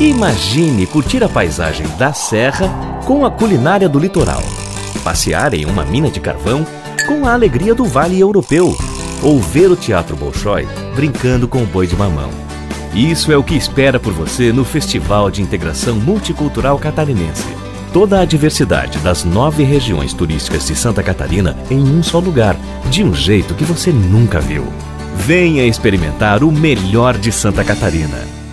Imagine curtir a paisagem da serra com a culinária do litoral. Passear em uma mina de carvão com a alegria do Vale Europeu. Ou ver o Teatro Bolshoi brincando com o boi de mamão. Isso é o que espera por você no Festival de Integração Multicultural Catarinense. Toda a diversidade das nove regiões turísticas de Santa Catarina em um só lugar, de um jeito que você nunca viu. Venha experimentar o melhor de Santa Catarina.